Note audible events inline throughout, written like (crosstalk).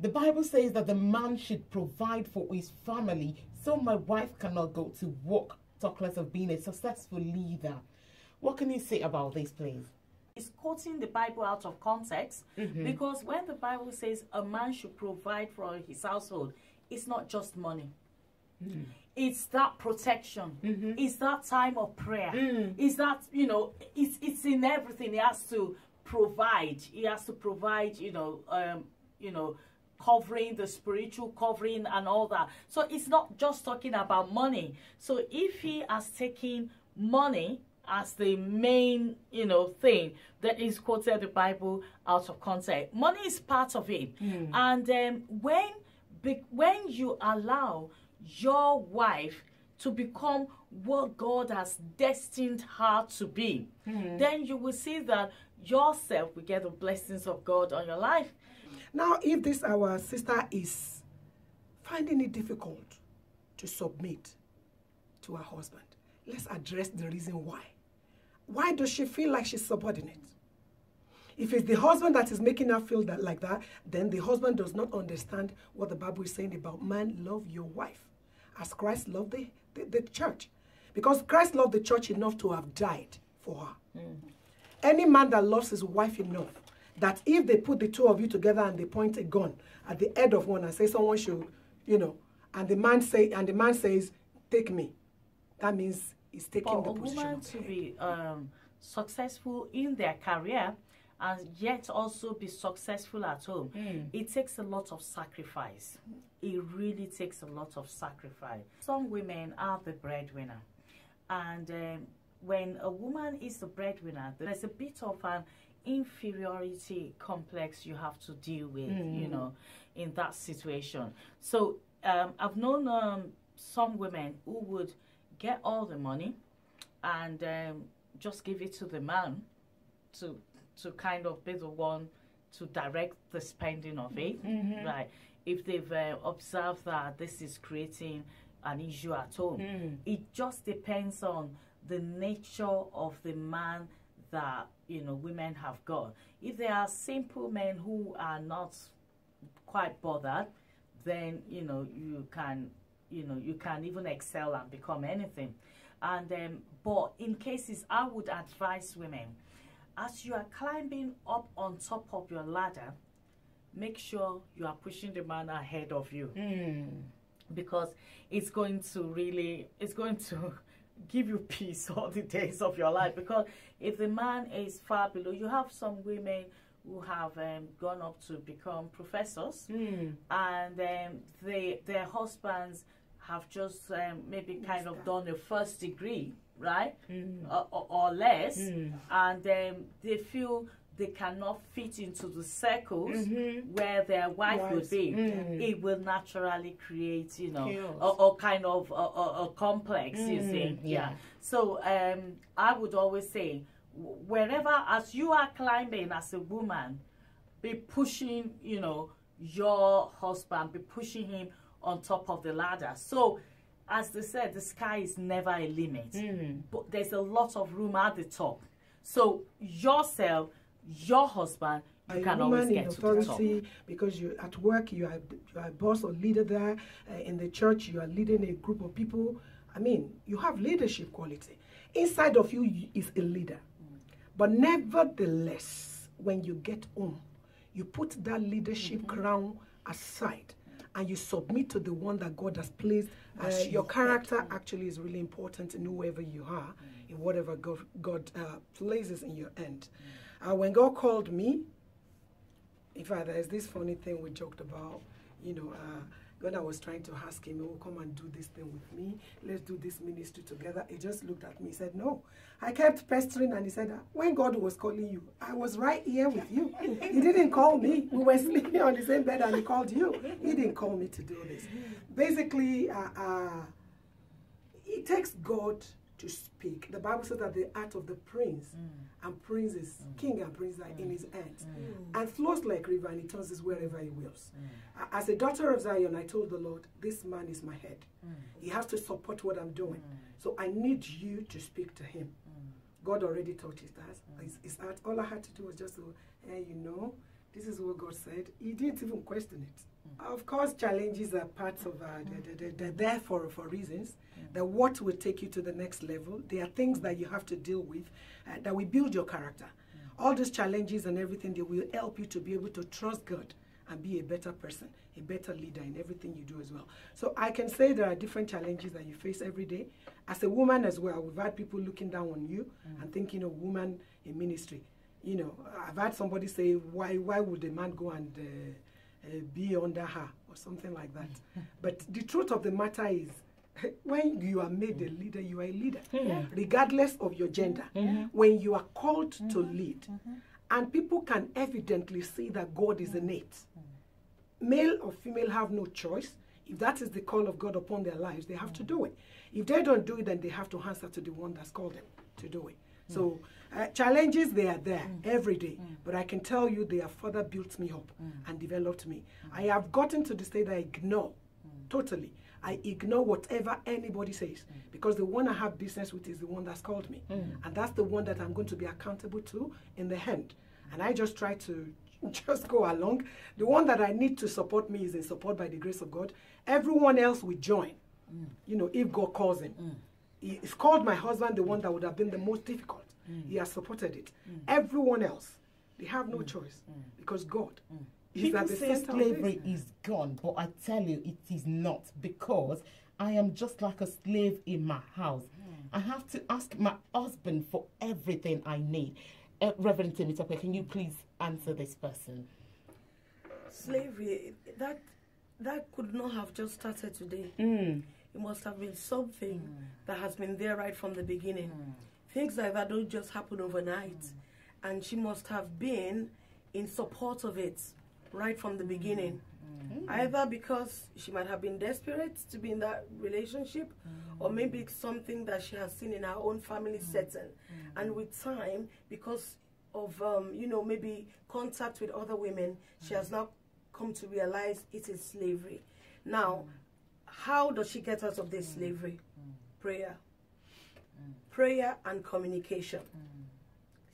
The Bible says that the man should provide for his family, so my wife cannot go to work, talk less of being a successful leader. What can you say about this, please? It's quoting the Bible out of context mm-hmm. because when the Bible says a man should provide for his household, it's not just money. Mm. It's that protection. Mm-hmm. It's that time of prayer. Mm. It's that you know. It's it's in everything. He has to provide. He has to provide. You know. Um, you know, covering the spiritual covering and all that. So it's not just talking about money. So if he has taken money as the main, you know, thing that is quoted the Bible out of context, money is part of it. And um, when when you allow your wife to become what God has destined her to be, then you will see that yourself will get the blessings of God on your life. Now, if this our sister is finding it difficult to submit to her husband, let's address the reason why. Why does she feel like she's subordinate? If it's the husband that is making her feel that like that, then the husband does not understand what the Bible is saying about man love your wife as Christ loved the, the, the church. Because Christ loved the church enough to have died for her. Mm. Any man that loves his wife enough that if they put the two of you together and they point a gun at the head of one and say someone should, you know, and the man say and the man says, "Take me," that means he's taking For the a position woman to head. be um, successful in their career and yet also be successful at home, it takes a lot of sacrifice. It really takes a lot of sacrifice. Some women are the breadwinner, and um, when a woman is the breadwinner, there's a bit of an inferiority complex you have to deal with, you know, in that situation. So um, I've known um, some women who would get all the money and um, just give it to the man to to kind of be the one to direct the spending of it, right? If they've uh, observed that this is creating an issue at home, it just depends on the nature of the man that you know women have got. If they are simple men who are not quite bothered, then you know you can you know you can even excel and become anything. And um, but in cases, I would advise women as you are climbing up on top of your ladder, make sure you are pushing the man ahead of you because it's going to really it's going to give you (laughs) peace all the days of your life. Because if the man is far below you have some women who have um, gone up to become professors. And um, they their husbands have just um, maybe kind of done a first degree right? Or, or, or less. And um, they feel they cannot fit into the circles mm-hmm. where their wife would Wives. be. Mm. It will naturally create you know a, a kind of a, a, a complex you mm, see. yeah. So um, i would always say wherever as you are climbing as a woman be pushing you know your husband be pushing him on top of the ladder. So as they said the sky is never a limit. Mm. But there's a lot of room at the top. So yourself your husband you a can always get to the top. authority because you at work you are you are a boss or leader there uh, in the church you are leading a group of people. I mean you have leadership quality. Inside of you is a leader. But nevertheless when you get home you put that leadership crown aside and you submit to the one that god has placed uh, your character actually is really important in whoever you are in whatever god, god uh, places in your end uh, when god called me in fact, there's this funny thing we joked about. You know, uh, when I was trying to ask him, oh, come and do this thing with me. Let's do this ministry together. He just looked at me. He said, no. I kept pestering and he said, when God was calling you, I was right here with you. He didn't call me. We were sleeping on the same bed and he called you. He didn't call me to do this. Basically, uh, uh, it takes God to speak. The Bible says that the heart of the prince mm. and princes, mm. king and prince are in mm. his hands, and flows like river, and he turns it wherever he wills. A- As a daughter of Zion, I told the Lord, this man is my head. He has to support what I'm doing. So I need you to speak to him. God already touched his heart. His, his heart. All I had to do was just to, hey, you know, This is what God said. He didn't even question it. Hmm. Of course, challenges are parts of uh, hmm. they're, they're, they're there for, for reasons. Hmm. That what will take you to the next level. There are things that you have to deal with uh, that will build your character. All those challenges and everything, they will help you to be able to trust God and be a better person, a better leader in everything you do as well. So I can say there are different challenges that you face every day. As a woman as well, we've had people looking down on you and thinking of woman in ministry. You know, I've had somebody say, why, why would a man go and uh, uh, be under her? or something like that? (laughs) but the truth of the matter is, (laughs) when you are made a leader, you are a leader, regardless of your gender. When you are called to mm-hmm. lead, mm-hmm. and people can evidently see that God is mm. in it, mm. male or female have no choice. If that is the call of God upon their lives, they have to mm. do it. If they don't do it, then they have to answer to the one that's called them to do it. So uh, challenges they are there mm. every day, mm. but I can tell you they have further built me up mm. and developed me. I have gotten to the state I ignore totally. I ignore whatever anybody says because the one I have business with is the one that's called me, and that's the one that I'm going to be accountable to in the end. And I just try to (laughs) just go along. The one that I need to support me is in support by the grace of God. Everyone else will join. You know, if God calls him. He he's called my husband the one that would have been the most difficult. Mm. He has supported it. Mm. Everyone else, they have no mm. choice because God is People at the say center of slavery is gone, but I tell you, it is not because I am just like a slave in my house. I have to ask my husband for everything I need. Uh, Reverend Timothy, can you please answer this person? slavery that that could not have just started today. Mm. it must have been something that has been there right from the beginning things like that don't just happen overnight. And she must have been in support of it right from the beginning. Mm-hmm. Either because she might have been desperate to be in that relationship or mm-hmm. maybe it's something that she has seen in her own family mm-hmm. setting. And with time because of um, you know maybe contact with other women she has now come to realize it is slavery. Now how does she get out of this slavery? Prayer prayer and communication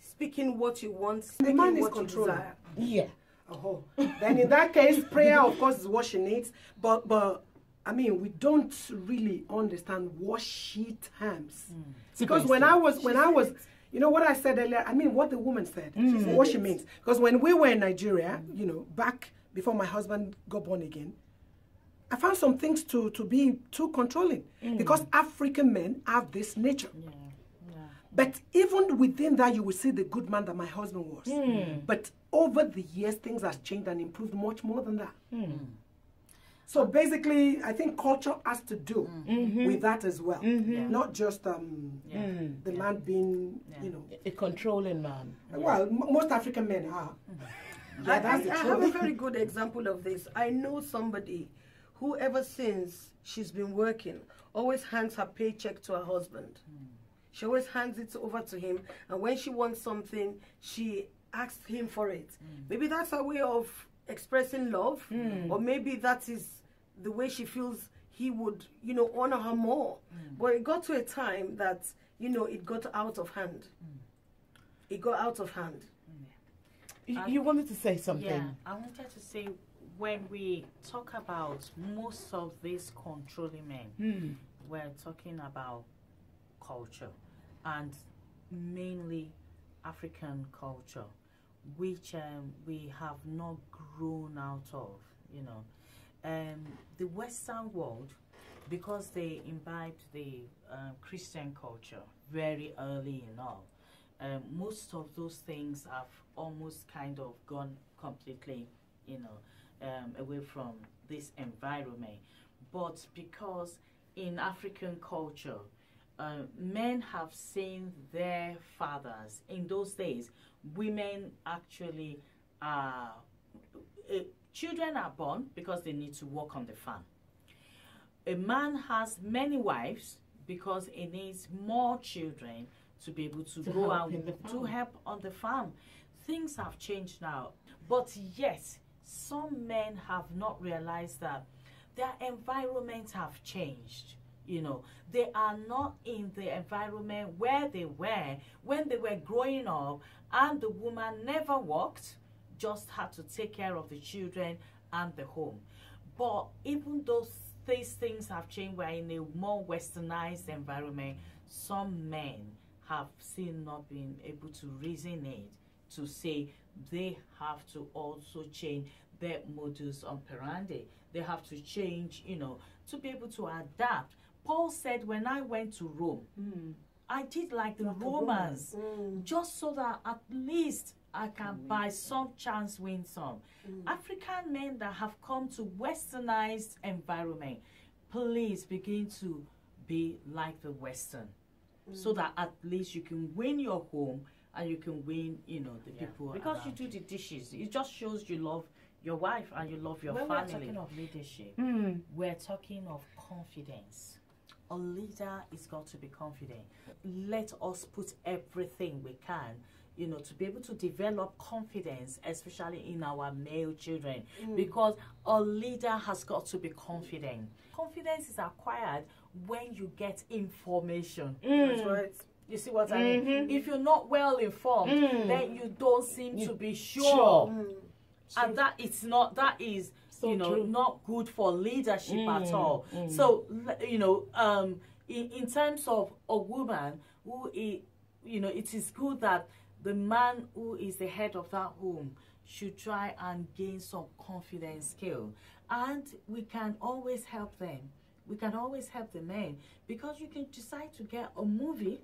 speaking what you want speaking man is what you controlling. desire Yeah. Oh, then in that case, prayer, of course, is what she needs. But, but I mean, we don't really understand what she terms. Because when I was, when I was, you know what I said earlier. I mean, what the woman said, what she means. Because when we were in Nigeria, you know, back before my husband got born again, I found some things to to be too controlling. Because African men have this nature. But even within that, you will see the good man that my husband was. Hmm. But over the years, things have changed and improved much more than that. Hmm. So basically, I think culture has to do hmm. mm-hmm. with that as well, mm-hmm. not just um, mm. the man being, you know. A controlling man. Uh, well, m- most African men are. Yeah, I, that's I, the I have a very (laughs) good example of this. I know somebody who, ever since she's been working, always hands her paycheck to her husband. She always hands it over to him, and when she wants something, she asks him for it. Mm. Maybe that's a way of expressing love, mm. or maybe that is the way she feels he would, you know, honor her more. Mm. But it got to a time that, you know, it got out of hand. It got out of hand. You, you wanted to say something. Yeah, I wanted to say when we talk about most of these controlling men, Hmm. we're talking about culture and mainly African culture, which um, we have not grown out of, you know. Um, the Western world, because they imbibed the um, Christian culture very early enough, um, most of those things have almost kind of gone completely, you know, um, away from this environment. But because in African culture, uh, men have seen their fathers in those days. Women actually are uh, children are born because they need to work on the farm. A man has many wives because he needs more children to be able to, To go out to help on the farm. Things have changed now, but yes, some men have not realized that their environment have changed. You know, they are not in the environment where they were when they were growing up, and the woman never worked just had to take care of the children and the home. But even though these things have changed, we're in a more westernized environment, some men have still not been able to reason it to say they have to also change their modus operandi. They have to change, you know, to be able to adapt. Paul said, When I went to Rome, I did like the Like Romans, Mm. just so that at least I can by some chance win some. African men that have come to westernized environment, please begin to be like the Western, so that at least you can win your home and you can win, you know, the people. Because you do the dishes, it just shows you love your wife and you love your when we're family. talking of leadership, Mm. we're talking of confidence. A leader is got to be confident. Let us put everything we can, you know, to be able to develop confidence, especially in our male children, mm. because a leader has got to be confident. Confidence is acquired when you get information. Mm. That's right. You see what I mean? Mm-hmm. If you're not well informed, mm. then you don't seem to be sure. Sure. And that it's not that is So you know true. not good for leadership at Mm, all. mm. So you know, um, in, in terms of a woman who is, you know, it is good that the man who is the head of that home should try and gain some confidence skill, and we can always help them. We can always help the men because you can decide to get a movie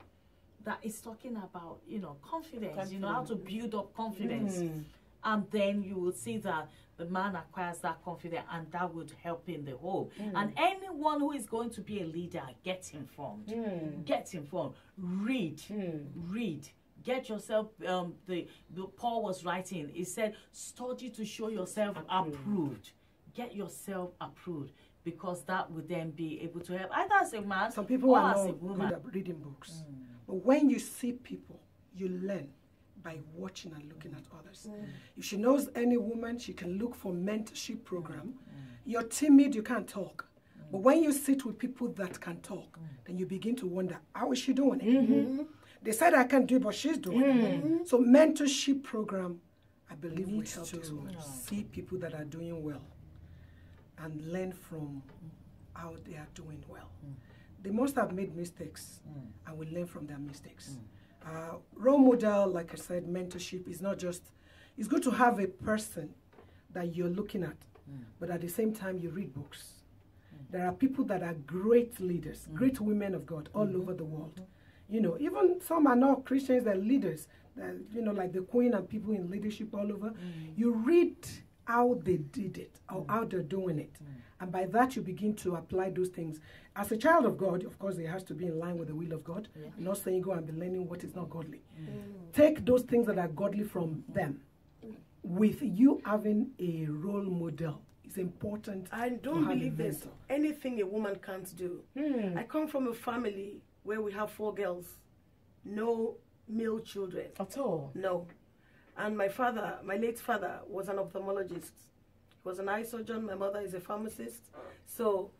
that is talking about you know confidence, you know how to build up confidence Mm. And then you will see that the man acquires that confidence and that would help in the whole and anyone who is going to be a leader get informed Mm. get informed read Mm. read get yourself um the, the paul was writing he said study to show yourself approved. Approved. get yourself approved because that would then be able to help either as a man Some people or are as a not woman good at reading books. But when you see people, you learn by watching and looking at others. Mm. If she knows any woman, she can look for mentorship mm. program. Mm. You're timid, you can't talk. But when you sit with people that can talk, then you begin to wonder, how is she doing it? Mm-hmm. They said I can't do it, but she's doing it. Mm-hmm. So mentorship program, I believe Needs help to. see people that are doing well and learn from how they are doing well. They must have made mistakes, and we learn from their mistakes. Uh, role model, like I said, mentorship is not just. It's good to have a person that you're looking at, mm. but at the same time you read books. Mm. There are people that are great leaders, mm. great women of God all mm-hmm. over the world. Mm-hmm. You know, even some are not Christians; they're leaders. That you know, like the Queen and people in leadership all over. You read how they did it, or how they're doing it, and by that you begin to apply those things. As a child of God, of course, it has to be in line with the will of God. I'm not saying go and be learning what is not godly. Mm. Mm. Take those things that are godly from them. Mm. With you having a role model, it's important. I don't believe there's anything a woman can't do. Hmm. I come from a family where we have four girls, no male children. At all. No. And my father, my late father, was an ophthalmologist. Was an eye surgeon. My mother is a pharmacist. So,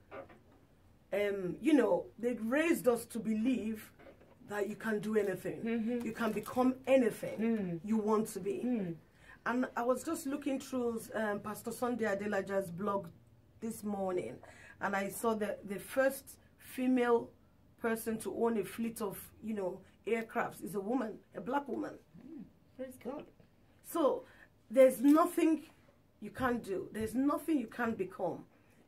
um, you know, they raised us to believe that you can do anything. You can become anything you want to be. And I was just looking through um, Pastor Sunday Adelaja's blog this morning, and I saw that the first female person to own a fleet of, you know, aircrafts is a woman, a black woman. Praise God. So there's nothing you can't do. There's nothing you can't become.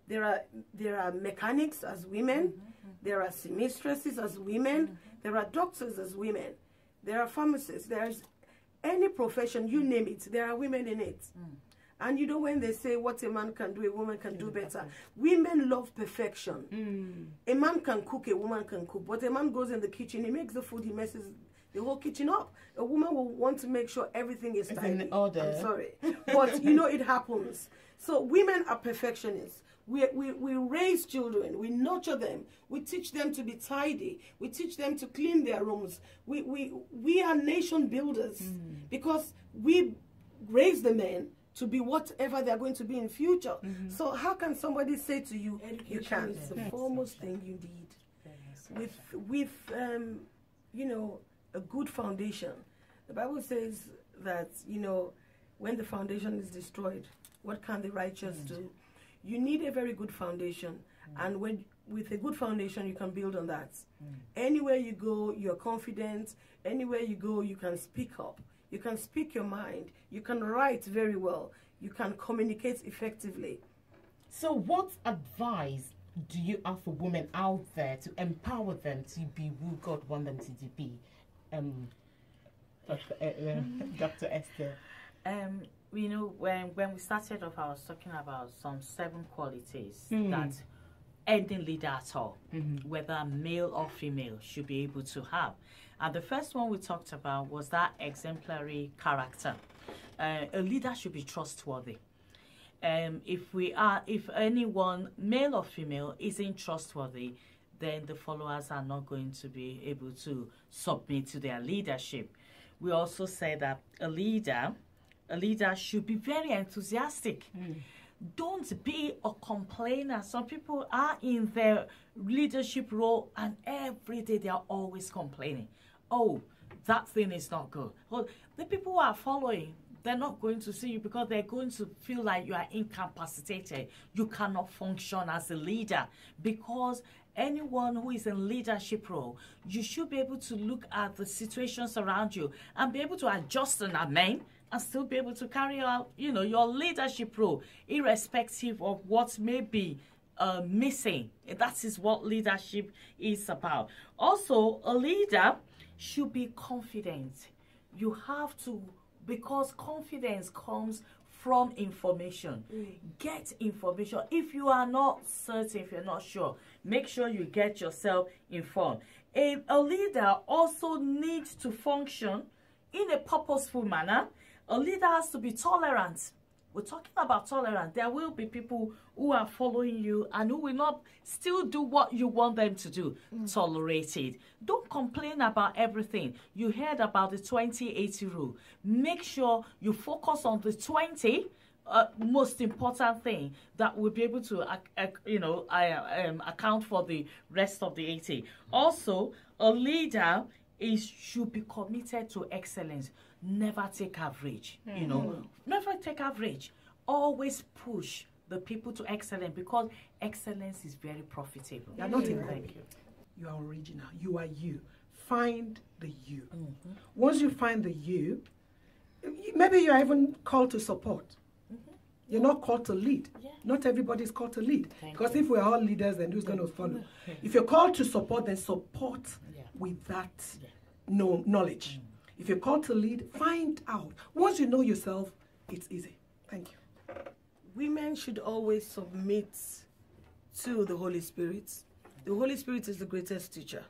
There are there are mechanics as women. Mm-hmm, mm-hmm. There are seamstresses as women. Mm-hmm. There are doctors as women. There are pharmacists. There's any profession you mm. name it. There are women in it. Mm. And you know when they say what a man can do, a woman can do better. Women love perfection. Mm. A man can cook, a woman can cook. But a man goes in the kitchen, he makes the food, he messes the whole kitchen up. A woman will want to make sure everything is tidy. in order. I'm sorry. But you know it happens. So women are perfectionists. We, we, we raise children, we nurture them, we teach them to be tidy, we teach them to clean their rooms. We, we, we are nation builders because we raise the men to be whatever they're going to be in future. So how can somebody say to you, you can't? It's the foremost thing you need with with um, you know a good foundation. The Bible says that you know when the foundation is destroyed, what can the righteous do? You need a very good foundation, mm. and when with a good foundation, you can build on that. Mm. Anywhere you go, you're confident. Anywhere you go, you can speak up. You can speak your mind. You can write very well. You can communicate effectively. So, what advice do you have for women out there to empower them to be who God wants them to be? Um, Dr. Uh, um, Dr. Esther. Um, you know, when when we started off, I was talking about some seven qualities Hmm. that any leader at all, whether male or female, should be able to have. And the first one we talked about was that exemplary character. Uh, a leader should be trustworthy. Um, if we are, if anyone, male or female, isn't trustworthy, then the followers are not going to be able to submit to their leadership. We also said that a leader, a leader should be very enthusiastic. Mm. Don't be a complainer. Some people are in their leadership role and every day they are always complaining. Oh, that thing is not good. Well, the people who are following, they're not going to see you because they're going to feel like you are incapacitated. You cannot function as a leader because anyone who is in leadership role, you should be able to look at the situations around you and be able to adjust and amend and still be able to carry out, you know, your leadership role, irrespective of what may be uh, missing. That is what leadership is about. Also, a leader should be confident. You have to, because confidence comes from information. Get information. If you are not certain, if you're not sure, make sure you get yourself informed. A, a leader also needs to function in a purposeful manner. A leader has to be tolerant. We're talking about tolerance. There will be people who are following you and who will not still do what you want them to do. Mm. Tolerate it. Don't complain about everything. You heard about the 2080 rule. Make sure you focus on the 20 uh, most important thing that will be able to, uh, uh, you know, I, um, account for the rest of the 80. Also, a leader is should be committed to excellence. Never take average. You know, never take average. Always push the people to excellence because excellence is very profitable. You're not a Thank you. You are original. You are you. Find the you. Once you find the you, you- maybe you are even called to support. You're not called to lead. Yeah. Not everybody is called to lead. Thank because you. if we're all leaders, then who's going to follow? If you're called to support, then support Yeah. with that Yeah. no knowledge. Mm. If you're called to lead, find out. Once you know yourself, it's easy. Thank you. women should always submit to the Holy Spirit. The Holy Spirit is the greatest teacher.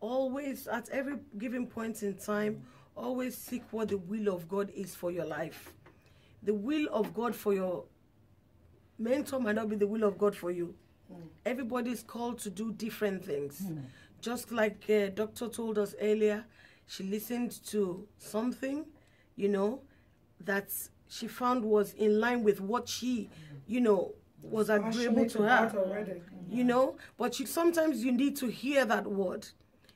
Always, at every given point in time, always seek what the will of God is for your life. The will of God for your mentor might not be the will of God for you. Everybody is called to do different things. Just like uh, Doctor told us earlier, she listened to something, you know, that she found was in line with what she, you know, was agreeable to her. You know, but you, sometimes you need to hear that word.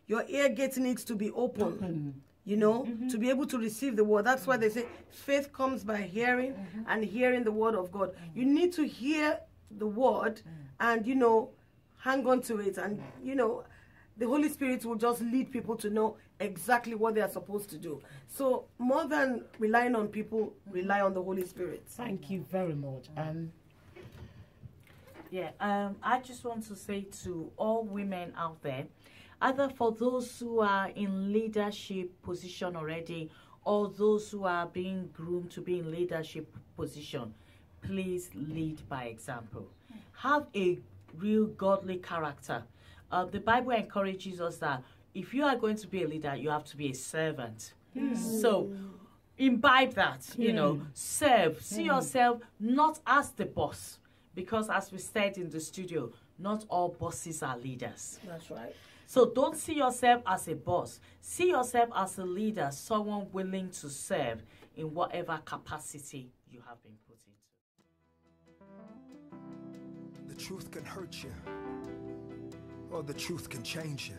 Your ear gate needs to be open. You know, mm-hmm. to be able to receive the word. That's why they say faith comes by hearing mm-hmm. and hearing the word of God. Mm. You need to hear the word mm. and, you know, hang on to it. And, you know, the Holy Spirit will just lead people to know exactly what they are supposed to do. So, more than relying on people, mm-hmm. rely on the Holy Spirit. Thank you very much. Um, Yeah, um, I just want to say to all women out there, either for those who are in leadership position already or those who are being groomed to be in leadership position, please lead by example. Have a real godly character. Uh, the Bible encourages us that if you are going to be a leader, you have to be a servant. So imbibe that, you know, serve. See yourself not as the boss, because as we said in the studio, not all bosses are leaders. That's right. So don't see yourself as a boss. See yourself as a leader, someone willing to serve in whatever capacity you have been put into. The truth can hurt you, or the truth can change you.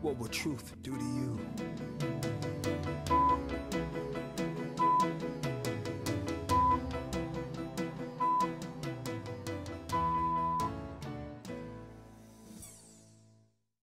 What will truth do to you?